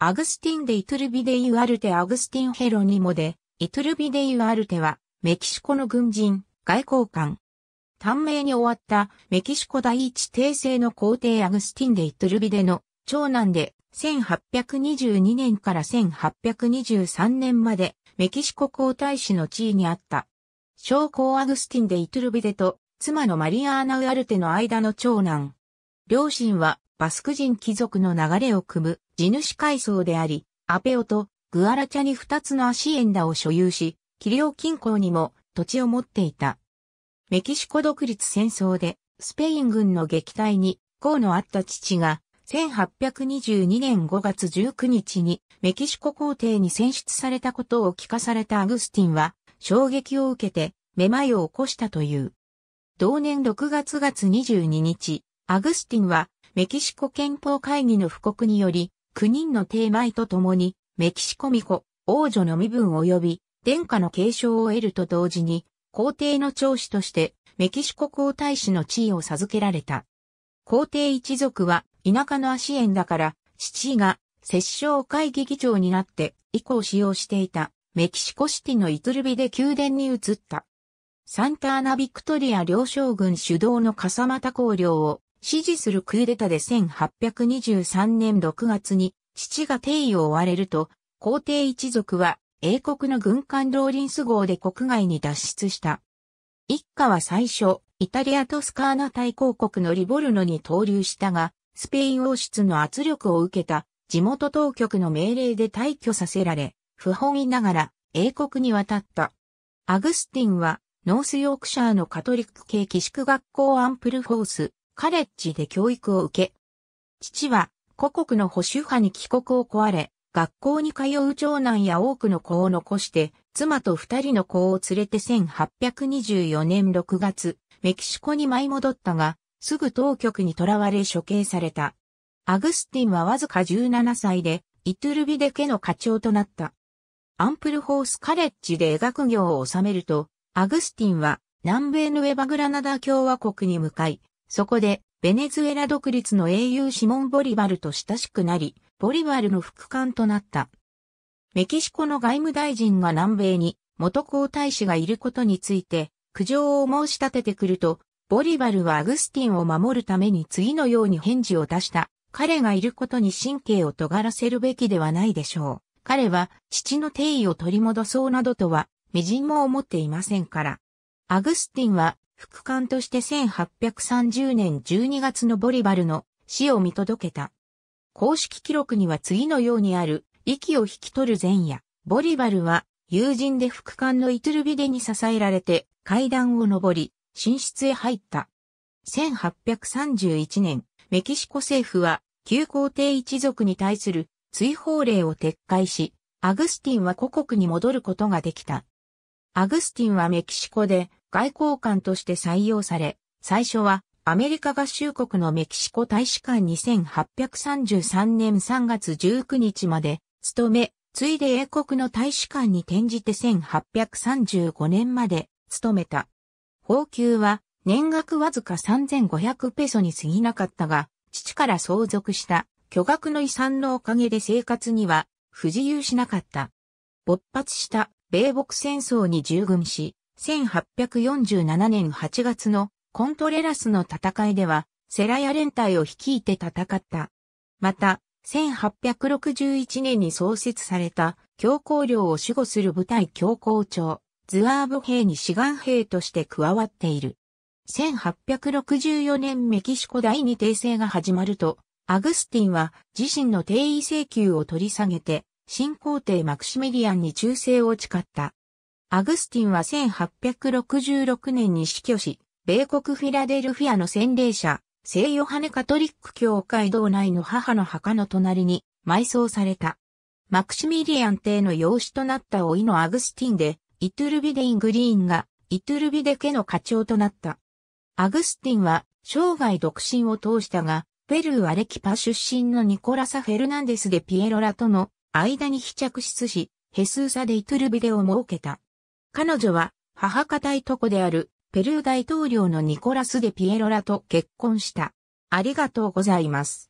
アグスティン・デ・イトゥルビデ・ユアルテ・アグスティン・ヘロニモ・デ・イトゥルビデ・イ・ウアルテは、メキシコの軍人、外交官。短命に終わったメキシコ第一帝政の皇帝アグスティン・デ・イトゥルビデの長男で、1822年から1823年までメキシコ皇太子の地位にあった。将校アグスティン・デ・イトゥルビデと妻のマリアーナ・ウアルテの間の長男。両親はバスク人貴族の流れを組む地主階層であり、アペオとグアラチャに二つの足エンダを所有し、キリオ近郊にも土地を持っていた。メキシコ独立戦争でスペイン軍の撃退に功のあった父が1822年5月19日にメキシコ皇帝に選出されたことを聞かされたアグスティンは衝撃を受けてめまいを起こしたという。同年6月月22日、アグスティンはメキシコ憲法会議の布告により、9人の帝米と共に、メキシコ巫女、王女の身分及び、殿下の継承を得ると同時に、皇帝の長子として、メキシコ皇太子の地位を授けられた。皇帝一族は、田舎の足縁だから、父が、摂政会議議長になって、以降使用していた、メキシコシティのイトルビで宮殿に移った。サンターナ・ビクトリア両将軍主導の笠間公領を支持するクーデタで1823年6月に父が帝位を追われると、皇帝一族は英国の軍艦ローリンス号で国外に脱出した。一家は最初、イタリアとスカーナ大公国のリボルノに投留したが、スペイン王室の圧力を受けた地元当局の命令で退去させられ、不本意ながら英国に渡った。アグスティンはノースヨークシャーのカトリック系寄宿学校アンプルフォース、カレッジで教育を受け、父は故国の保守派に帰国を壊れ、学校に通う長男や多くの子を残して、妻と二人の子を連れて1824年6月、メキシコに舞い戻ったが、すぐ当局に囚われ処刑された。アグスティンはわずか17歳で、イトゥルビデ家の課長となった。アンプルホースカレッジで学業を収めると、アグスティンは南米ヌエバグラナダ共和国に向かい、そこで、ベネズエラ独立の英雄シモン・ボリバルと親しくなり、ボリバルの副官となった。メキシコの外務大臣が南米に元皇太子がいることについて苦情を申し立ててくると、ボリバルはアグスティンを守るために次のように返事を出した。彼がいることに神経を尖らせるべきではないでしょう。彼は父の定位を取り戻そうなどとは、微塵も思っていませんから。アグスティンは副官として1830年12月のボリバルの死を見届けた。公式記録には次のようにある、息を引き取る前夜、ボリバルは友人で副官のイトゥルビデに支えられて階段を登り、寝室へ入った。1831年、メキシコ政府は旧皇帝一族に対する追放令を撤回し、アグスティンは故国に戻ることができた。アグスティンはメキシコで外交官として採用され、最初はアメリカ合衆国のメキシコ大使館に1833年3月19日まで勤め、ついで英国の大使館に転じて1835年まで勤めた。報給は年額わずか3500ペソに過ぎなかったが、父から相続した巨額の遺産のおかげで生活には不自由しなかった。勃発した米北戦争に従軍し、1847年8月のコントレラスの戦いでは、セラヤ連隊を率いて戦った。また、1861年に創設された強行領を守護する部隊強行庁、ズアーブ兵に志願兵として加わっている。1864年メキシコ第二帝政が始まると、アグスティンは自身の帝位請求を取り下げて、新皇帝マクシミリアンに忠誠を誓った。アグスティンは1866年に死去し、米国フィラデルフィアの洗礼者、聖ヨハネカトリック教会堂内の母の墓の隣に埋葬された。マクシミリアン帝の養子となった甥のアグスティン・デ・イトゥルビデ・イ・グリーンがイトゥルビデ家の家長となった。アグスティンは生涯独身を通したが、ペルーアレキパ出身のニコラサ・フェルナンデス・デ・ピエロラとの間に非嫡出子、ヘスーサ・デ・イトゥルビデを儲けた。彼女は母方いとこであるペルー大統領のニコラス・デ・ピエロラと結婚した。ありがとうございます。